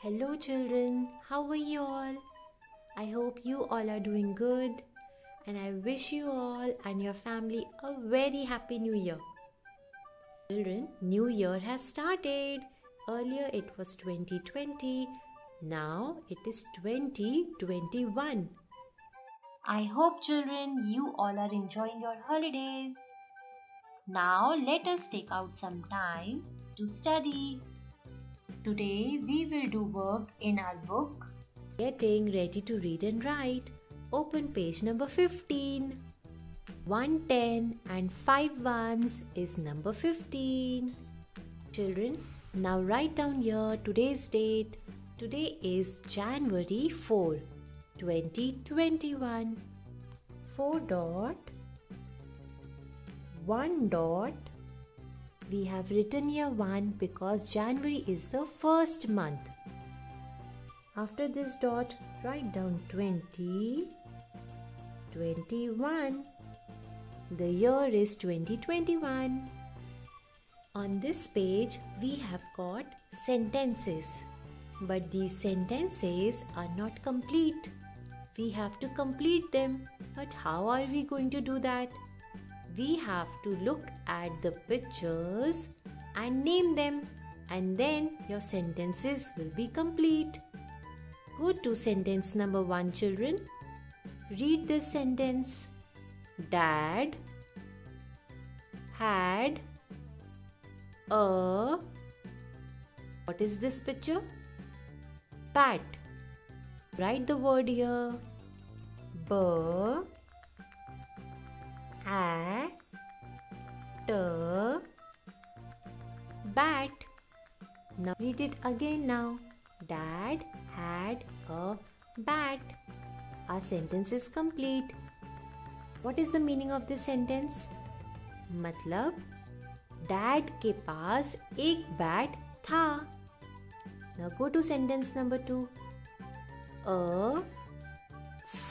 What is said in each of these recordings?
Hello, children. How are you all? I hope you all are doing good, and I wish you all and your family a very happy new year. Children, new year has started. Earlier it was 2020, now it is 2021. I hope, children, you all are enjoying your holidays. Now, let us take out some time to study. Today, we will do work in our book. Getting ready to read and write. Open page number 15. 110 and 5 ones is number 15. Children, now write down here today's date. Today is January 4. 2021 4 dot 1 dot we have written year 1 because January is the first month. After this dot write down 20 21 the year is 2021 on this page we have got sentences. But these sentences are not complete. We have to complete them. But how are we going to do that? We have to look at the pictures and name them, and then your sentences will be complete. Go to sentence number one, children. Read this sentence Dad had a. What is this picture? Bat. Write the word here. B A T bat. Now read it again now. Dad had a bat. Our sentence is complete. What is the meaning of this sentence? मतलब dad के पास एक bat था Now go to sentence number two. A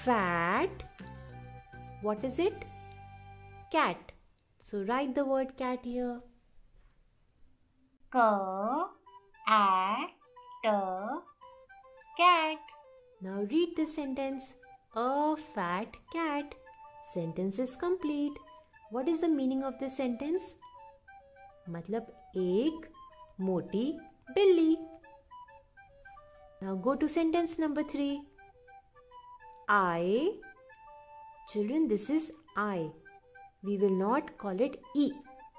fat what is it cat so write the word cat here k a t cat now read the sentence a fat cat sentence is complete what is the meaning of this sentence मतलब एक मोटी बिल्ली now go to sentence number 3 I. Children, this is I. we will not call it E.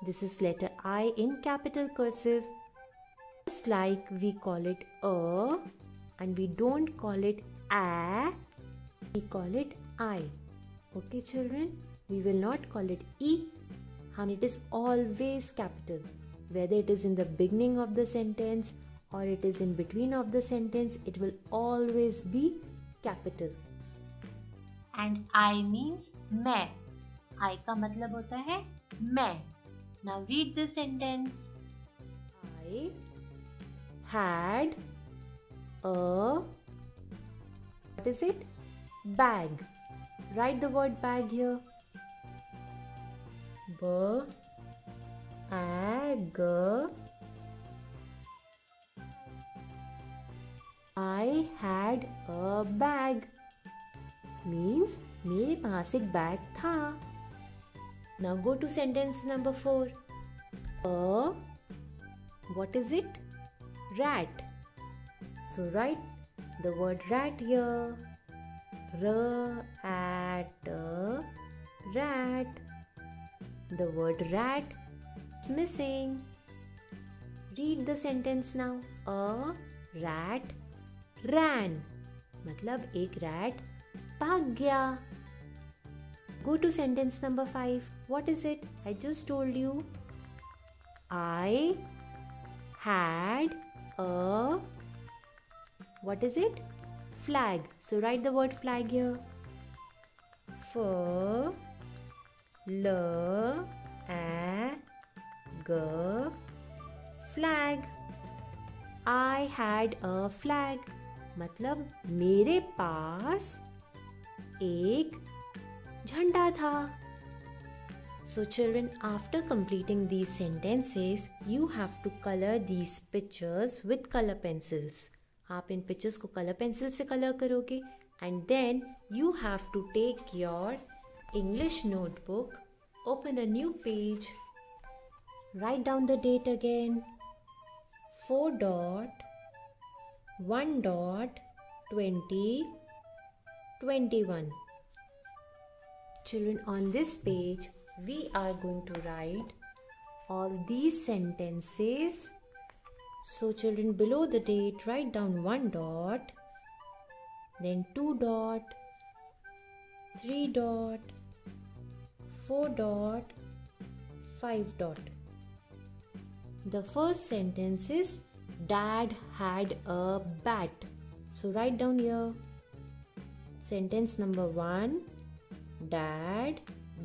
This is letter I in capital cursive. Just like we call it A and we don't call it A, we call it I. Okay children, we will not call it E. And it is always capital. Whether it is in the beginning of the sentence or it is in between of the sentence, it will always be capital. And I means me. आई का मतलब होता है मैं now read this sentence I had a is it bag write the word bag here b a g I had a bag means मेरे पास एक bag था now go two sentence number four a what is it? Rat. So write the word rat here. R at rat. The word rat is missing. Read the sentence now. A rat ran. मतलब एक rat भाग गया go two sentence number five what is it I just told you I had a what is it flag so write the word flag here f l a g flag I had a flag मतलब मेरे पास एक झंडा था So children, after completing these sentences, you have to color these pictures with color pencils. आप इन pictures को colour pencil से कलर करोगे and then you have to take your English notebook open a new page write down the date again four dot one dot twenty twenty one Children, on this page, we are going to write all these sentences. So, children, below the date, write down one dot, then two dot, three dot, four dot, five dot. The first sentence is Dad had a bat. So, write down here. Sentence number one dad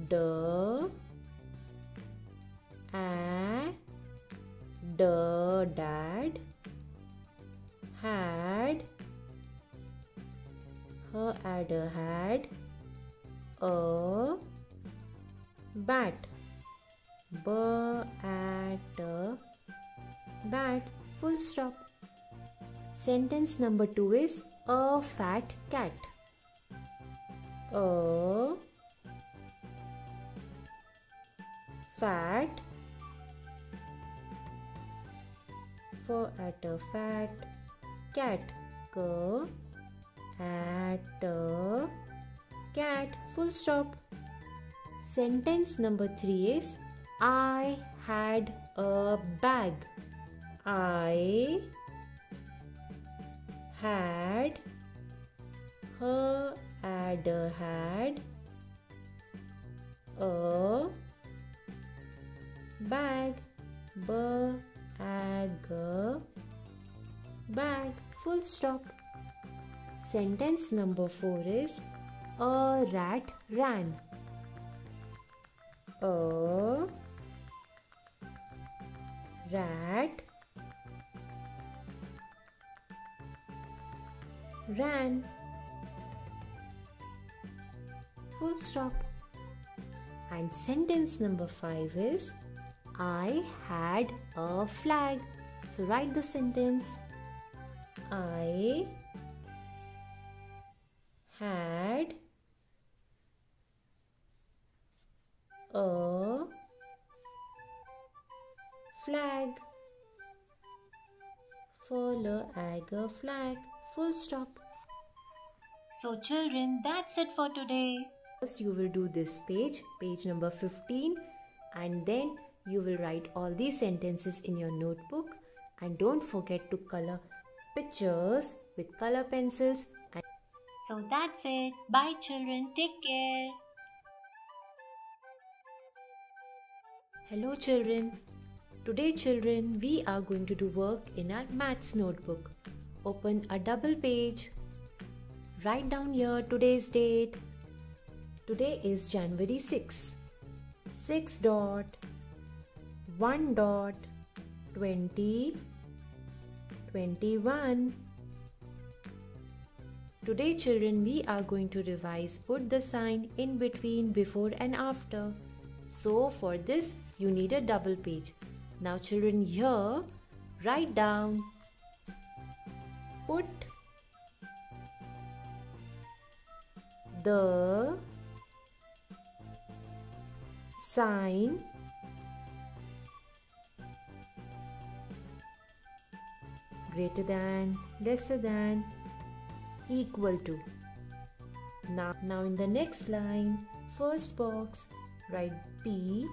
the a the dad had her adder had a bat. B at a bat. Full stop. Sentence number 2 is a fat cat. A fat. For at a fat cat k at a cat full stop. Sentence number 3 is i had a bag. I had her adder had a bag bag bag full stop. Sentence number 4 is a rat ran. A rat ran. Full stop. And sentence number 5 is I had a flag. So write the sentence I had a flag. Follow a flag. Full stop. So children, that's it for today. First you will do this page, page number 15 and then you will write all these sentences in your notebook and don't forget to color pictures with color pencils. so that's it. Bye children. Take care. Hello children. Today children we are going to do work in our maths notebook. Open a double page. Write down here today's date Today is January 6. 6 dot 1 dot 20 21 Today children we are going to revise put the sign in between before and after. So for this you need a double page. Now children here write down put the sign greater than lesser than equal to. Now now in the next line first box write p.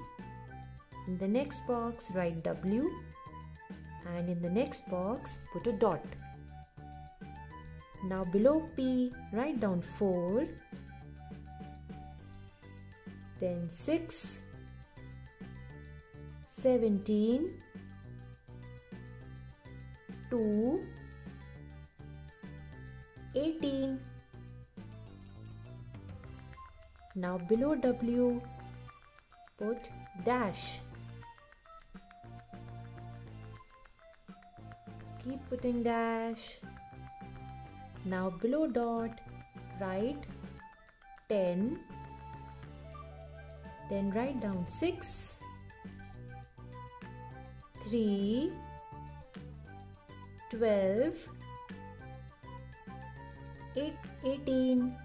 In the next box write w. And in the next box put a dot. Now below p write down 4 then 6 17 2 18 now below W put dash. Keep putting dash. Now below dot write 10 then write down 6 3 12 8, 18.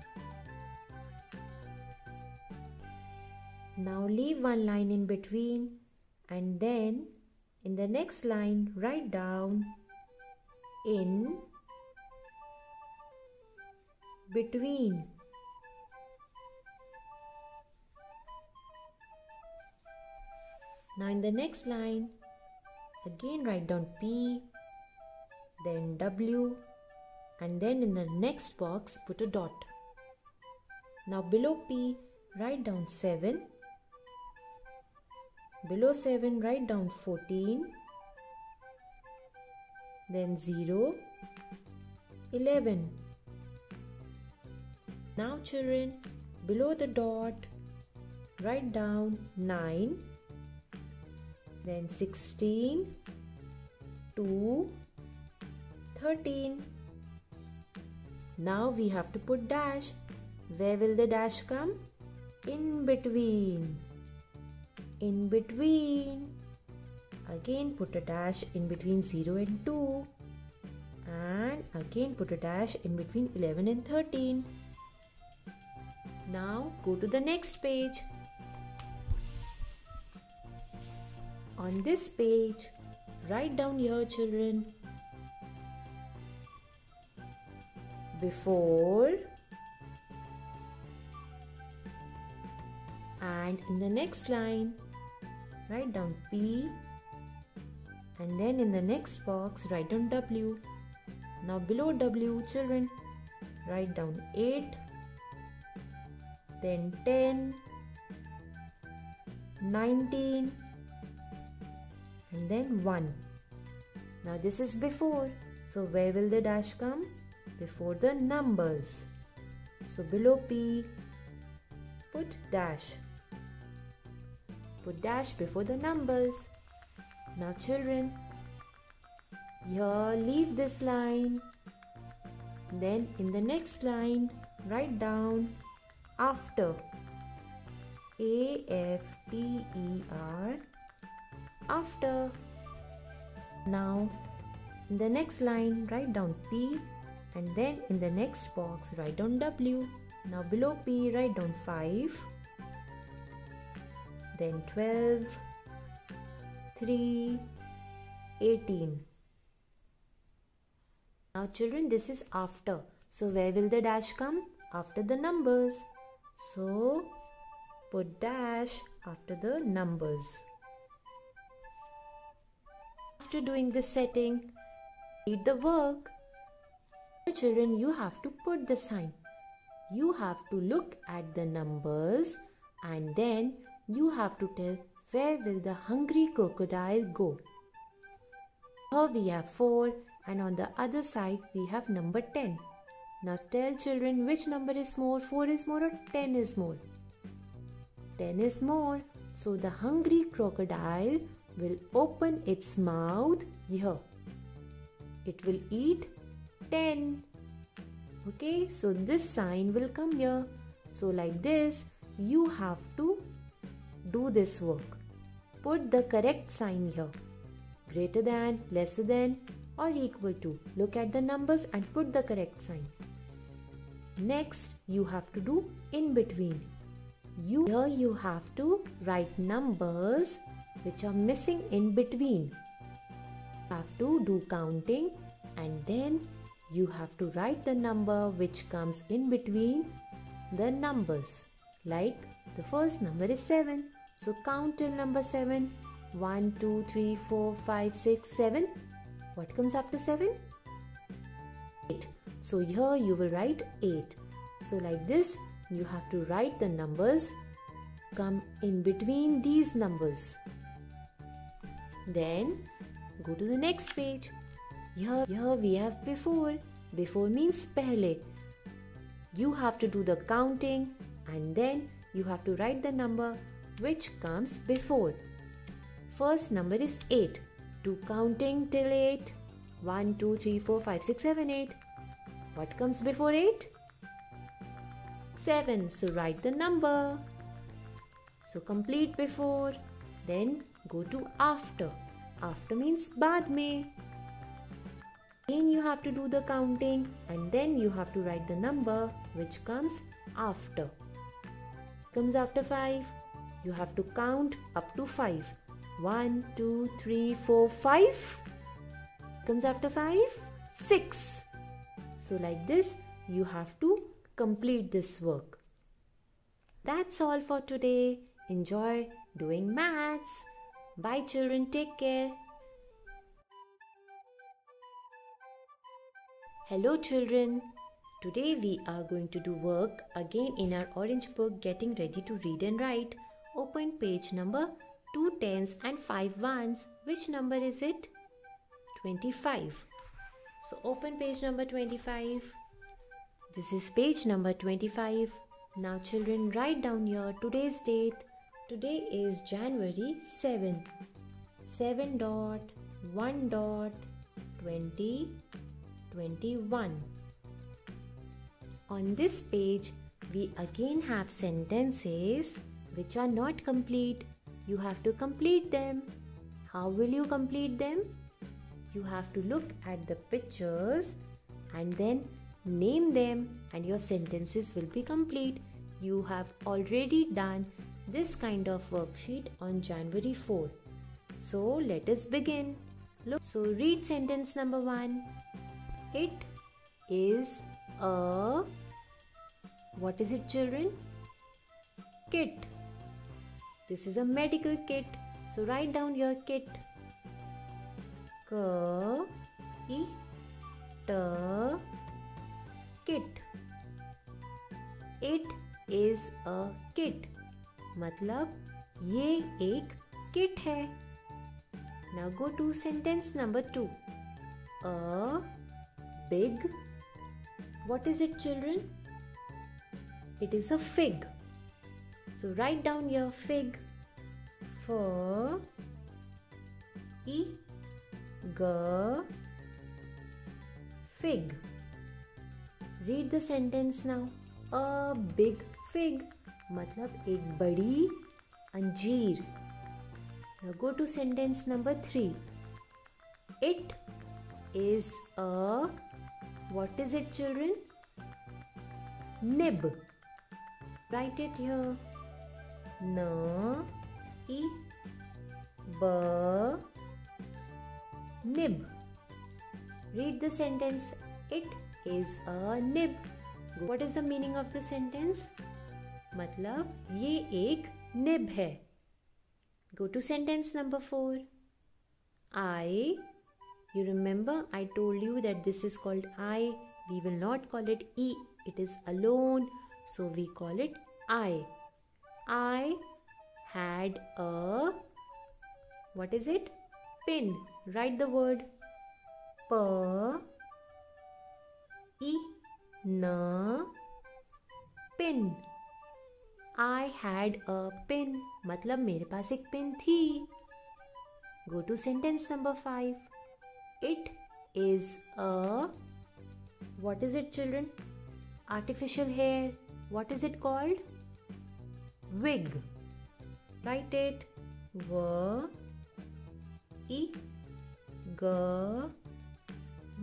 Now leave one line in between and then in the next line write down in between. Now in the next line again write down P then W and then in the next box put a dot. Now below P write down 7 below 7 write down 14 then 0 11 now children below the dot write down 9 then 16 2 13 now we have to put dash. Where will the dash come? In between. In between. Again put a dash in between 0 and 2 and again put a dash in between 11 and 13 now go to the next page. On this page write down your children before and in the next line write down P and then in the next box write down W. Now below W children write down 8 then 10 19 and then 1. Now this is before so where will the dash come? Before the numbers. So below P put dash Put dash before the numbers. Now children, here leave this line. Then in the next line, write down after. A F T E R after. Now in the next line, write down P and then in the next box, write down W. Now below P, write down 5 then 12, 3, 18. Now children this is after. So where will the dash come? After the numbers. So put dash after the numbers. After doing the setting, read the work. Children, you have to put the sign. You have to look at the numbers and then you have to tell where will the hungry crocodile go. Here we have 4 and on the other side we have number 10. Now tell children which number is more, 4 is more or 10 is more. 10 is more. So the hungry crocodile will open its mouth here. It will eat 10. Okay, so this sign will come here. So like this, you have to do this work. Put the correct sign here. Greater than, lesser than or equal to. Look at the numbers and put the correct sign. Next, you have to do in between. You, here you have to write numbers which are missing in between. Have to do counting and then you have to write the number which comes in between the numbers. Like the first number is 7. So count till number 7. 1, 2, 3, 4, 5, 6, 7. What comes after 7? 8. So here you will write 8. So like this you have to write the numbers come in between these numbers. Then go to the next page. Here, here we have before. Before means pehle. You have to do the counting and then you have to write the number which comes before. First number is 8. Do counting till 8. 1, 2, 3, 4, 5, 6, 7, 8. What comes before 8? 7. So write the number. So complete before. Then go to after. After means baad mein. Again you have to do the counting and then you have to write the number which comes after. Comes after 5. You have to count up to 5. 1, 2, 3, 4, 5. Comes after 5. 6. So like this you have to complete this work. That's all for today. Enjoy doing maths. Bye children. Take care. Hello children. Today we are going to do work again in our orange book getting ready to read and write. Open page number 2 tens and 5 ones. Which number is it? 25. So open page number 25. This is page number 25. Now children write down your today's date. Today is January 7. 7 dot 1 dot 20 21. On this page, we again have sentences which are not complete. You have to complete them. How will you complete them? You have to look at the pictures and then name them and your sentences will be complete. You have already done this kind of worksheet on January 4. So let us begin. Look, so read sentence number 1. It is a what is it children? Kit. This is a medical kit. So write down your kit. K I T kit. It is a kit. मतलब ये एक kit है Now go to sentence number two. A big what is it children it is a fig so write down your fig for e g fig read the sentence now a big fig मतलब एक बड़ी अंजीर now go to sentence number 3 it is a what is it, children? Nib. Write it here. N, I, B, nib. Read the sentence. It is a nib. What is the meaning of the sentence? मतलब ये एक nib है Go to sentence number four. I you remember I told you that this is called I. We will not call it E. It is alone. So we call it I. I had a what is it? Pin. Write the word P E N pin. I had a pin. मतलब मेरे पास एक pin थी Go to sentence number five. It is a what is it, children? Artificial hair. What is it called? Wig. Write it. W I G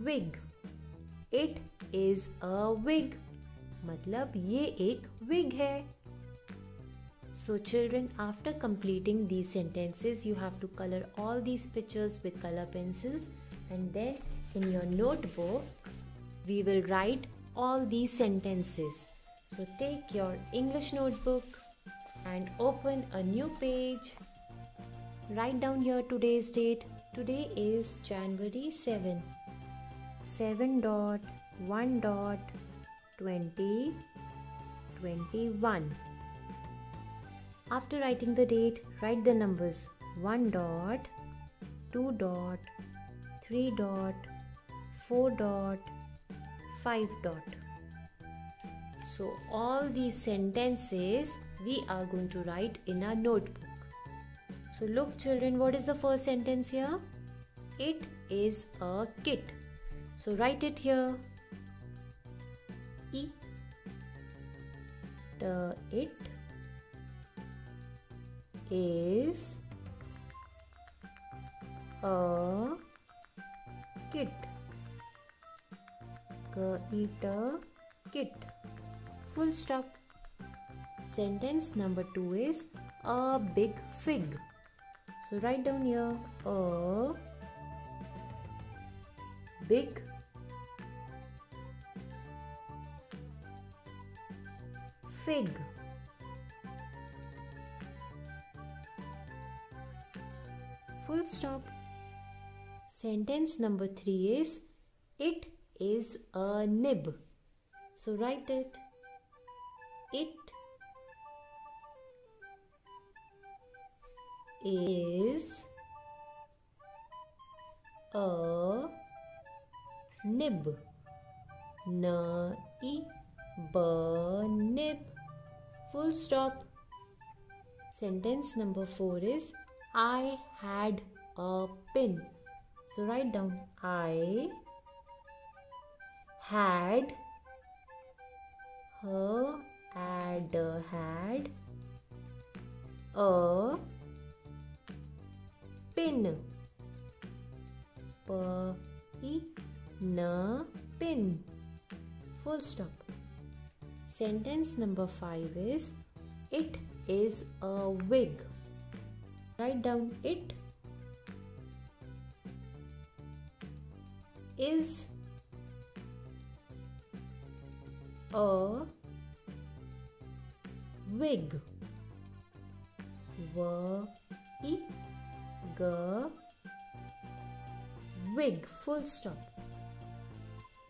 wig. It is a wig. मतलब ये एक wig है so children, after completing these sentences, you have to color all these pictures with color pencils and then in your notebook we will write all these sentences. So take your English notebook and open a new page. Write down your today's date. Today is January 7. 7 dot 1 dot 20 21. After writing the date, write the numbers 1 dot 2 dot 3 dot 4 dot 5 dot. So all these sentences we are going to write in our notebook. So look children what is the first sentence here? It is a kit. So write it here. E. The it is a kit eater kit. Full stop. Sentence number two is a big fig. So write down here a big fig. Full stop. Sentence number three is It is a nib. So write it. It is a nib. N e b nib. Full stop. Sentence number four is I had a pin. So write down I had her had had a pin. P i n pin. Full stop. Sentence number 5 is it is a wig. Write down it is a wig. W I G wig full stop.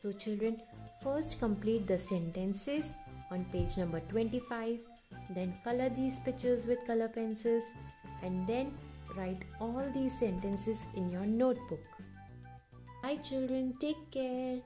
So children first complete the sentences on page number 25 then color these pictures with color pencils and then write all these sentences in your notebook. Bye children, take care.